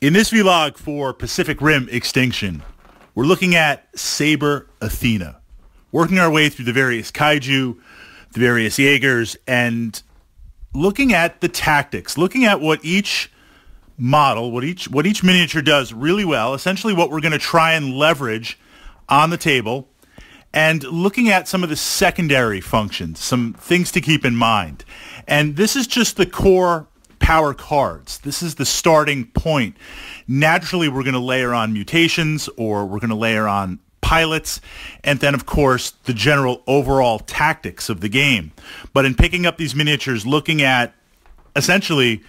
In this vlog for Pacific Rim Extinction, we're looking at Saber Athena, working our way through the various kaiju, the various Jaegers, and looking at the tactics, looking at what each model, what each what each miniature does really well, essentially what we're going to try and leverage on the table, and looking at some of the secondary functions, some things to keep in mind. And this is just the core power cards. This is the starting point. Naturally, we're going to layer on mutations or we're going to layer on pilots, and then, of course, the general overall tactics of the game. But in picking up these miniatures, looking at essentially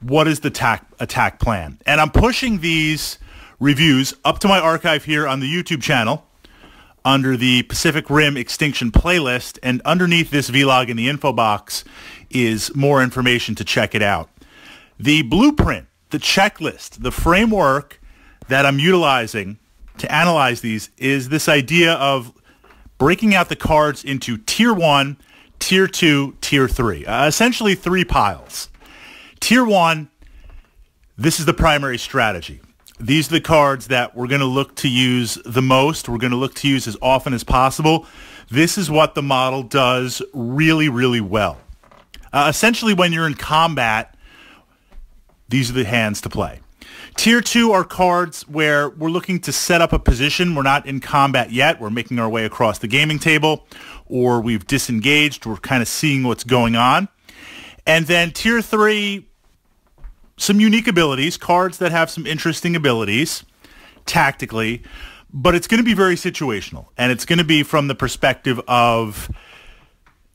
what is the attack, attack plan. And I'm pushing these reviews up to my archive here on the YouTube channel under the Pacific Rim Extinction playlist. And underneath this vlog in the info box is more information to check it out. The blueprint, the checklist, the framework that I'm utilizing to analyze these is this idea of breaking out the cards into tier one, tier two, tier three, uh, essentially three piles. Tier one, this is the primary strategy. These are the cards that we're going to look to use the most. We're going to look to use as often as possible. This is what the model does really, really well. Uh, essentially, when you're in combat, these are the hands to play. Tier two are cards where we're looking to set up a position. We're not in combat yet. We're making our way across the gaming table or we've disengaged. We're kind of seeing what's going on. And then tier three, some unique abilities, cards that have some interesting abilities tactically, but it's going to be very situational. And it's going to be from the perspective of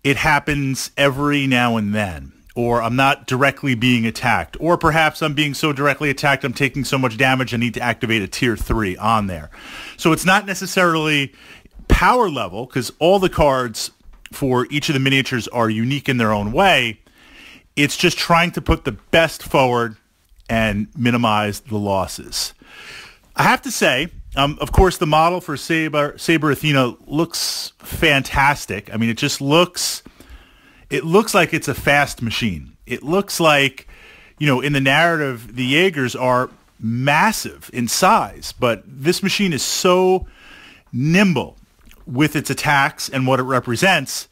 it happens every now and then or I'm not directly being attacked, or perhaps I'm being so directly attacked I'm taking so much damage I need to activate a tier 3 on there. So it's not necessarily power level because all the cards for each of the miniatures are unique in their own way. It's just trying to put the best forward and minimize the losses. I have to say, um, of course, the model for Saber, Saber Athena looks fantastic. I mean, it just looks it looks like it's a fast machine. It looks like, you know, in the narrative, the Jaegers are massive in size, but this machine is so nimble with its attacks and what it represents.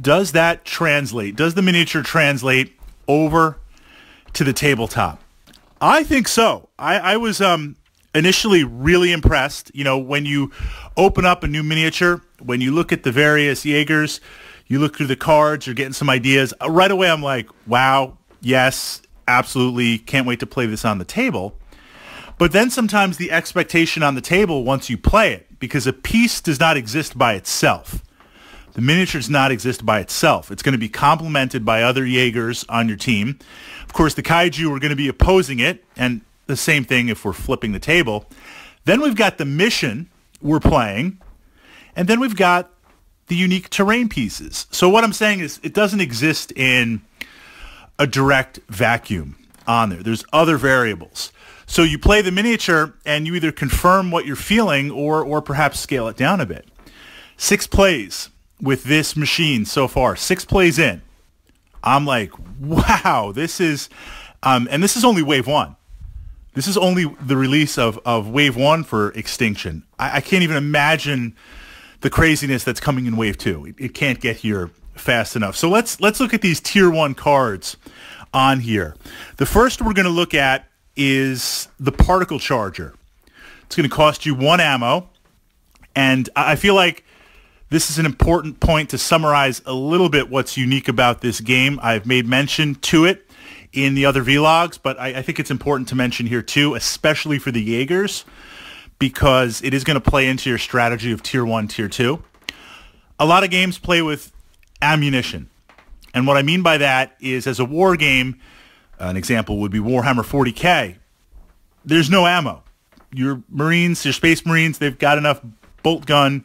Does that translate? Does the miniature translate over to the tabletop? I think so. I, I was um, initially really impressed. You know, when you open up a new miniature, when you look at the various Jaegers, you look through the cards, you're getting some ideas. Uh, right away, I'm like, wow, yes, absolutely. Can't wait to play this on the table. But then sometimes the expectation on the table once you play it, because a piece does not exist by itself. The miniature does not exist by itself. It's going to be complemented by other Jaegers on your team. Of course, the Kaiju are going to be opposing it, and the same thing if we're flipping the table. Then we've got the mission we're playing, and then we've got the unique terrain pieces. So what I'm saying is it doesn't exist in a direct vacuum on there. There's other variables. So you play the miniature and you either confirm what you're feeling or or perhaps scale it down a bit. Six plays with this machine so far. Six plays in. I'm like, wow, this is um, and this is only wave one. This is only the release of, of wave one for Extinction. I, I can't even imagine the craziness that's coming in wave two. It, it can't get here fast enough. So let's let's look at these tier one cards on here. The first we're going to look at is the particle charger. It's going to cost you one ammo, and I feel like this is an important point to summarize a little bit what's unique about this game. I've made mention to it in the other vlogs, but I, I think it's important to mention here too, especially for the Jaegers because it is going to play into your strategy of tier one, tier two. A lot of games play with ammunition. And what I mean by that is as a war game, an example would be Warhammer 40K. There's no ammo. Your Marines, your Space Marines, they've got enough bolt gun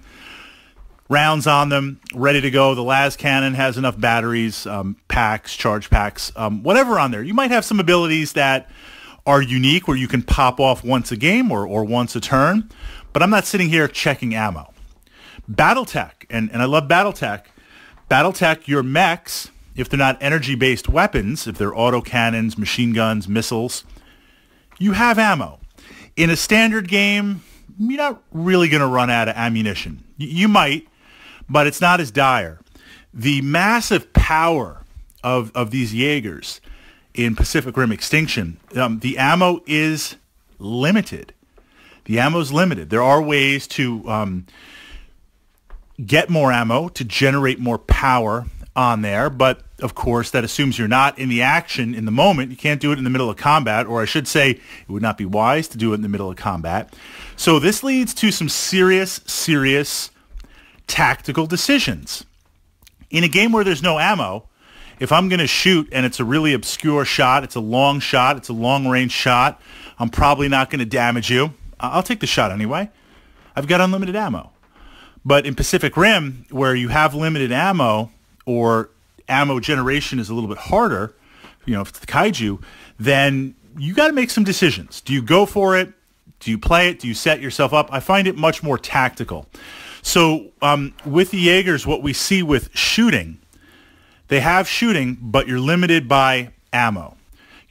rounds on them, ready to go. The las cannon has enough batteries, um, packs, charge packs, um, whatever on there. You might have some abilities that are unique where you can pop off once a game or, or once a turn, but I'm not sitting here checking ammo. Battletech, and, and I love Battletech. Battletech, your mechs, if they're not energy-based weapons, if they're autocannons, machine guns, missiles, you have ammo. In a standard game, you're not really going to run out of ammunition. You might, but it's not as dire. The massive power of, of these Jaegers in Pacific Rim Extinction, um, the ammo is limited. The ammo is limited. There are ways to um, get more ammo, to generate more power on there, but of course that assumes you're not in the action in the moment. You can't do it in the middle of combat, or I should say it would not be wise to do it in the middle of combat. So this leads to some serious, serious tactical decisions. In a game where there's no ammo, if I'm going to shoot and it's a really obscure shot, it's a long shot, it's a long range shot, I'm probably not going to damage you. I'll take the shot anyway. I've got unlimited ammo. But in Pacific Rim, where you have limited ammo or ammo generation is a little bit harder, you know, if it's the kaiju, then you got to make some decisions. Do you go for it? Do you play it? Do you set yourself up? I find it much more tactical. So um, with the Jaegers, what we see with shooting, they have shooting, but you're limited by ammo.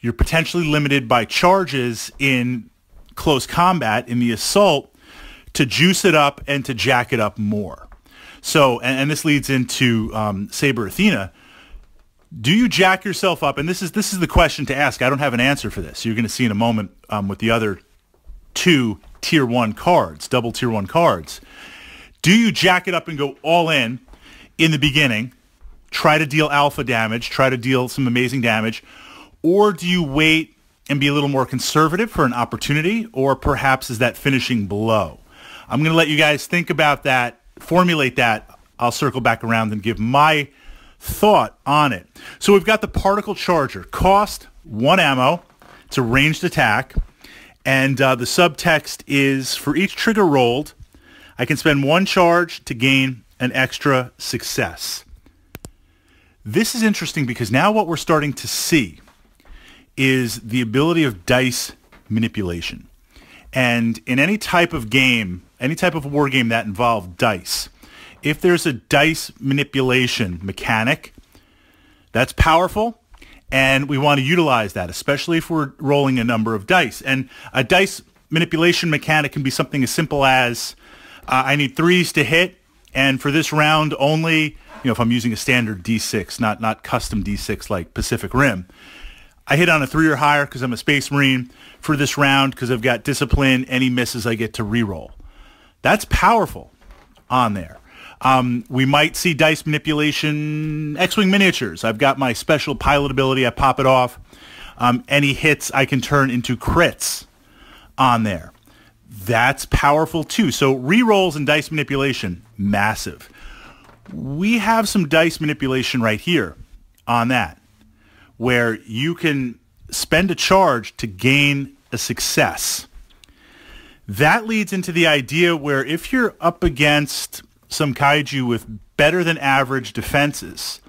You're potentially limited by charges in close combat in the assault to juice it up and to jack it up more. So, and, and this leads into um, Saber Athena. Do you jack yourself up? And this is this is the question to ask. I don't have an answer for this. You're going to see in a moment um, with the other two tier one cards, double tier one cards. Do you jack it up and go all in in the beginning, try to deal alpha damage, try to deal some amazing damage, or do you wait and be a little more conservative for an opportunity, or perhaps is that finishing blow? I'm going to let you guys think about that, formulate that. I'll circle back around and give my thought on it. So we've got the particle charger. Cost, one ammo. It's a ranged attack. And uh, the subtext is for each trigger rolled, I can spend one charge to gain an extra success. This is interesting because now what we're starting to see is the ability of dice manipulation. And in any type of game, any type of war game that involved dice, if there's a dice manipulation mechanic, that's powerful and we want to utilize that, especially if we're rolling a number of dice. And a dice manipulation mechanic can be something as simple as uh, I need threes to hit, and for this round only, you know, if I'm using a standard D6, not not custom D6 like Pacific Rim, I hit on a three or higher because I'm a Space Marine. For this round, because I've got discipline, any misses I get to reroll. That's powerful on there. Um, we might see dice manipulation, X-Wing miniatures. I've got my special pilot ability. I pop it off. Um, any hits I can turn into crits on there. That's powerful too. So rerolls and dice manipulation, massive. We have some dice manipulation right here on that where you can spend a charge to gain a success. That leads into the idea where if you're up against some kaiju with better than average defenses,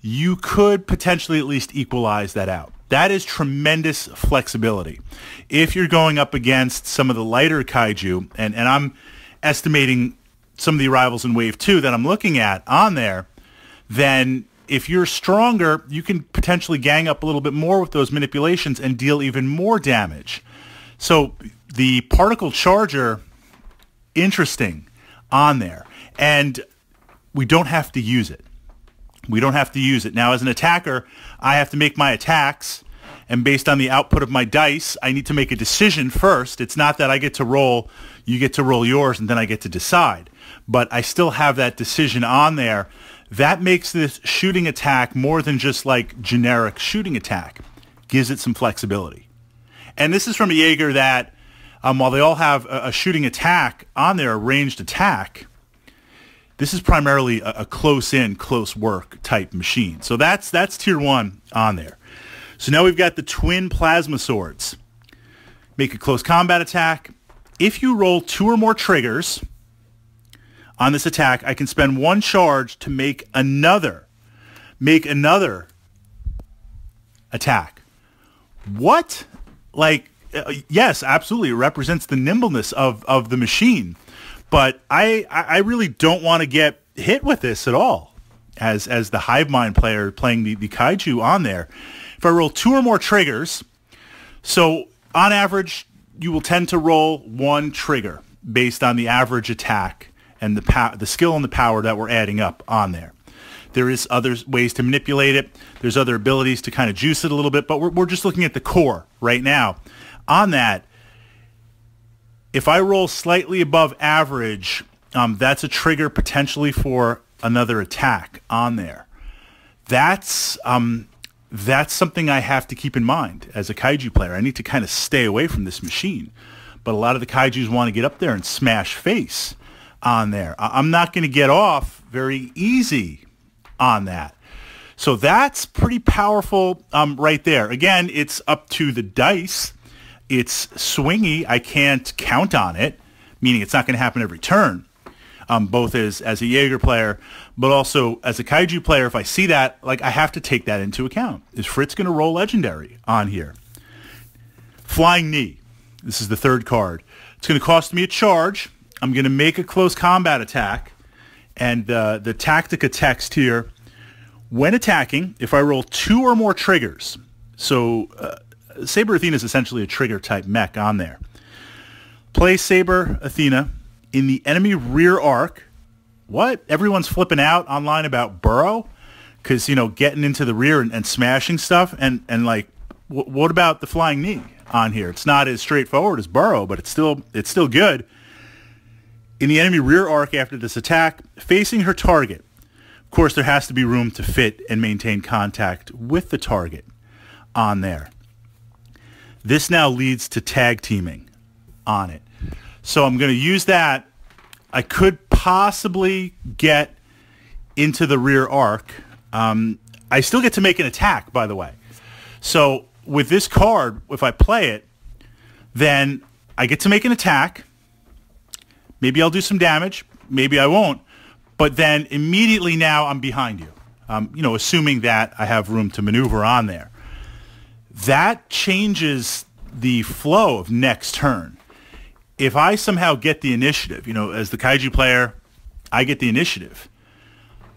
you could potentially at least equalize that out. That is tremendous flexibility. If you're going up against some of the lighter kaiju, and, and I'm estimating some of the arrivals in Wave 2 that I'm looking at on there, then if you're stronger, you can potentially gang up a little bit more with those manipulations and deal even more damage. So the particle charger, interesting on there. And we don't have to use it. We don't have to use it. Now, as an attacker, I have to make my attacks. And based on the output of my dice, I need to make a decision first. It's not that I get to roll, you get to roll yours, and then I get to decide. But I still have that decision on there that makes this shooting attack more than just like generic shooting attack. Gives it some flexibility. And this is from a Jaeger that, um, while they all have a, a, shooting attack on their ranged attack, this is primarily a, a close-in, close work type machine. So that's that's tier one on there. So now we've got the twin plasma swords. Make a close combat attack. If you roll two or more triggers, on this attack, I can spend one charge to make another, make another attack. What? Like, uh, yes, absolutely. It represents the nimbleness of, of the machine. But I, I really don't want to get hit with this at all as, as the Hive Mind player playing the, the Kaiju on there. If I roll two or more triggers, so on average, you will tend to roll one trigger based on the average attack and the the skill and the power that we're adding up on there. There is other ways to manipulate it. There's other abilities to kind of juice it a little bit, but we're, we're just looking at the core right now. On that, if I roll slightly above average, um, that's a trigger potentially for another attack on there. That's um, that's something I have to keep in mind as a kaiju player. I need to kind of stay away from this machine. But a lot of the kaijus want to get up there and smash face on there. I'm not going to get off very easy on that. So that's pretty powerful um, right there. Again, it's up to the dice. It's swingy. I can't count on it, meaning it's not going to happen every turn um, both as as a Jaeger player, but also as a Kaiju player. If I see that, like I have to take that into account. Is Fritz going to roll legendary on here? Flying knee. This is the third card. It's going to cost me a charge. I'm going to make a close combat attack, and uh, the Tactica text here. When attacking, if I roll two or more triggers, so uh, Saber Athena is essentially a trigger type mech on there. Play Saber Athena in the enemy rear arc. What? Everyone's flipping out online about Burrow because you know getting into the rear and, and smashing stuff, and and like, what about the flying knee on here? It's not as straightforward as Burrow, but it's still it's still good. In the enemy rear arc after this attack, facing her target. Of course, there has to be room to fit and maintain contact with the target on there. This now leads to tag teaming on it. So I'm going to use that. I could possibly get into the rear arc. Um, I still get to make an attack, by the way. So with this card, if I play it, then I get to make an attack. Maybe I'll do some damage. Maybe I won't. But then immediately now I'm behind you. Um, you know, assuming that I have room to maneuver on there. That changes the flow of next turn if I somehow get the initiative, you know, as the kaiju player, I get the initiative.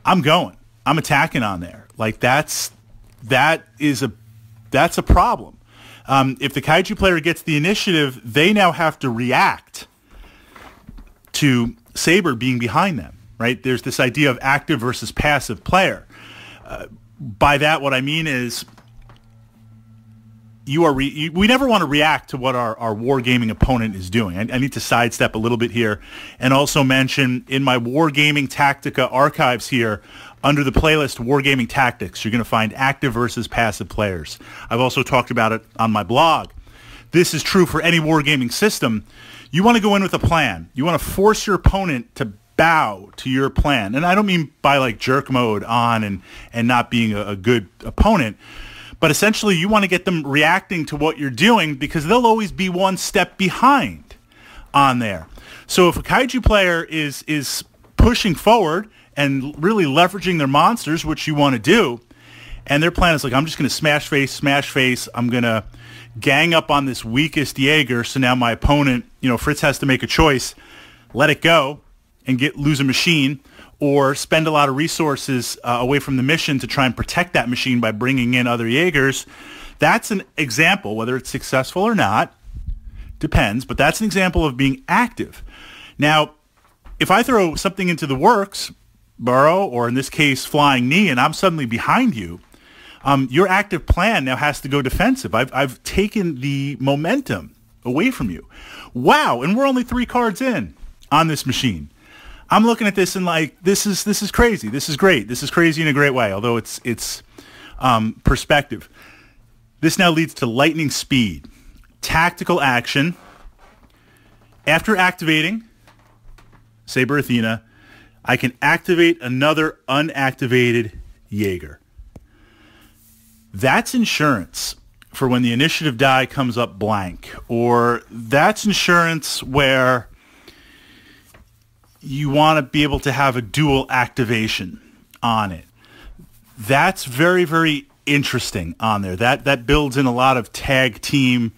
I'm going. I'm attacking on there. Like that's that is a that's a problem. Um, if the kaiju player gets the initiative, they now have to react to Saber being behind them. Right? There's this idea of active versus passive player. Uh, by that, what I mean is you are re- you, we never want to react to what our, our wargaming opponent is doing. I, I, need to sidestep a little bit here and also mention in my Wargaming Tactica archives here under the playlist Wargaming Tactics, you're going to find active versus passive players. I've also talked about it on my blog. This is true for any wargaming system. You want to go in with a plan. You want to force your opponent to bow to your plan. And I don't mean by like jerk mode on and, and not being a, a good opponent but essentially, you want to get them reacting to what you're doing because they'll always be one step behind on there. So if a kaiju player is is pushing forward and really leveraging their monsters, which you want to do, and their plan is like, I'm just going to smash face, smash face. I'm going to gang up on this weakest Jaeger. So now my opponent, you know, Fritz has to make a choice, let it go and get lose a machine or spend a lot of resources uh, away from the mission to try and protect that machine by bringing in other Jaegers. That's an example, whether it's successful or not, depends, but that's an example of being active. Now, if I throw something into the works, burrow, or in this case, flying knee, and I'm suddenly behind you, um, your active plan now has to go defensive. I've, I've taken the momentum away from you. Wow, and we're only three cards in on this machine. I'm looking at this and like this is this is crazy. This is great. This is crazy in a great way. Although it's it's um, perspective. This now leads to lightning speed, tactical action. After activating Saber Athena, I can activate another unactivated Jaeger. That's insurance for when the initiative die comes up blank, or that's insurance where you want to be able to have a dual activation on it. That's very, very interesting on there. That that builds in a lot of tag team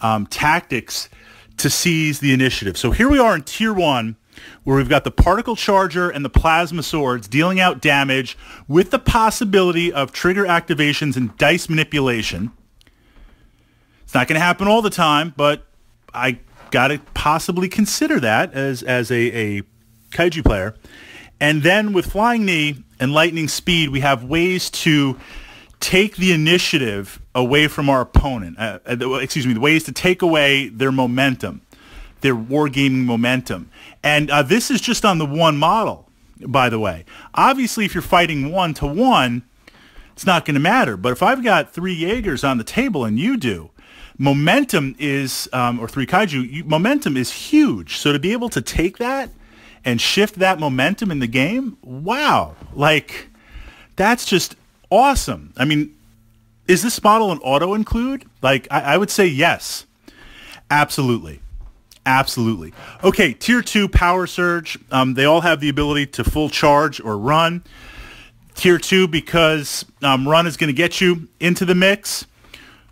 um, tactics to seize the initiative. So here we are in tier one, where we've got the particle charger and the plasma swords dealing out damage with the possibility of trigger activations and dice manipulation. It's not going to happen all the time, but I got to possibly consider that as as a, a kaiju player. And then with Flying Knee and Lightning Speed, we have ways to take the initiative away from our opponent. Uh, uh excuse me, the ways to take away their momentum, their wargaming momentum. And uh, this is just on the one model, by the way. Obviously, if you're fighting one to one, it's not going to matter. But if I've got three Jaegers on the table and you do, momentum is, um, or three kaiju, you, momentum is huge. So to be able to take that and shift that momentum in the game, wow, like that's just awesome. I mean, is this model an auto include? Like, I, I would say yes, absolutely. Absolutely. Okay, tier two power surge. Um, they all have the ability to full charge or run. Tier two because um, run is going to get you into the mix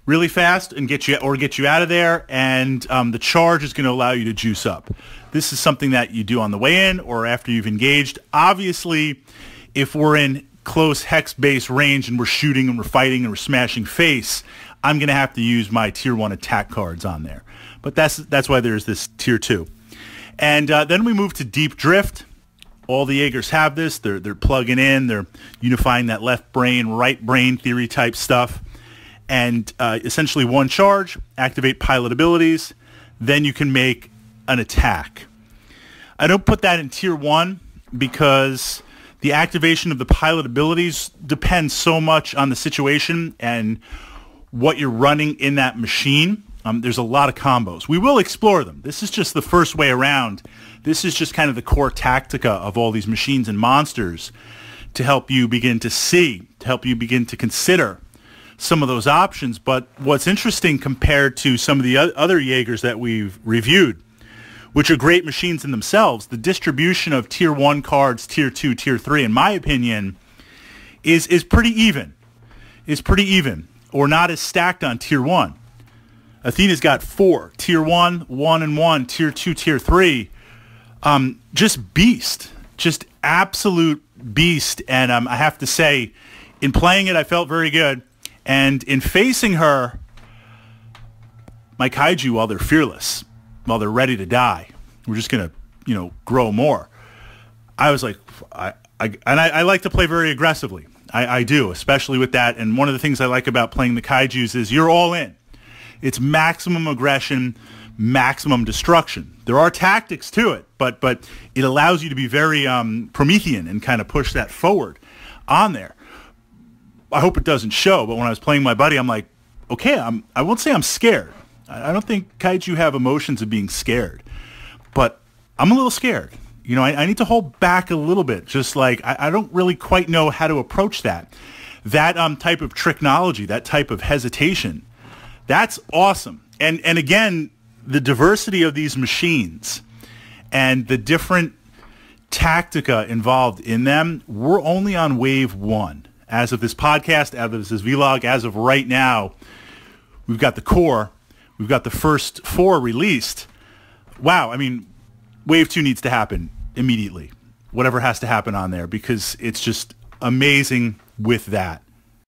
really fast and get you or get you out of there, and um, the charge is going to allow you to juice up. This is something that you do on the way in or after you've engaged. Obviously, if we're in close hex base range and we're shooting and we're fighting and we're smashing face, I'm going to have to use my tier one attack cards on there. But that's that's why there's this tier two. And uh, then we move to deep drift. All the Jaegers have this. They're they're plugging in. They're unifying that left brain, right brain theory type stuff and uh, essentially one charge, activate pilot abilities, then you can make an attack. I don't put that in tier one because the activation of the pilot abilities depends so much on the situation and what you're running in that machine. Um, there's a lot of combos. We will explore them. This is just the first way around. This is just kind of the core tactica of all these machines and monsters to help you begin to see, to help you begin to consider some of those options. But what's interesting compared to some of the other Jaegers that we've reviewed, which are great machines in themselves, the distribution of tier one cards, tier two, tier three, in my opinion, is is pretty even. Is pretty even, or not as stacked on tier one. Athena's got four tier one, one and one, tier two, tier three. Um, just beast, just absolute beast. And um, I have to say, in playing it, I felt very good. And in facing her, my kaiju, while they're fearless, while they're ready to die, we're just going to, you know, grow more. I was like, I, I and I, I, like to play very aggressively. I, I do, especially with that. And one of the things I like about playing the kaijus is you're all in. It's maximum aggression, maximum destruction. There are tactics to it, but but it allows you to be very um, Promethean and kind of push that forward on there. I hope it doesn't show, but when I was playing my buddy, I'm like, okay, I'm, I won't say I'm scared. I don't think kaiju have emotions of being scared, but I'm a little scared. You know, I, I need to hold back a little bit. Just like I, I, don't really quite know how to approach that. That um, type of technology, that type of hesitation, that's awesome. And and again, the diversity of these machines and the different tactica involved in them. We're only on wave one as of this podcast, as of this vlog, as of right now, we've got the core. We've got the first four released. Wow, I mean, Wave 2 needs to happen immediately. Whatever has to happen on there because it's just amazing with that.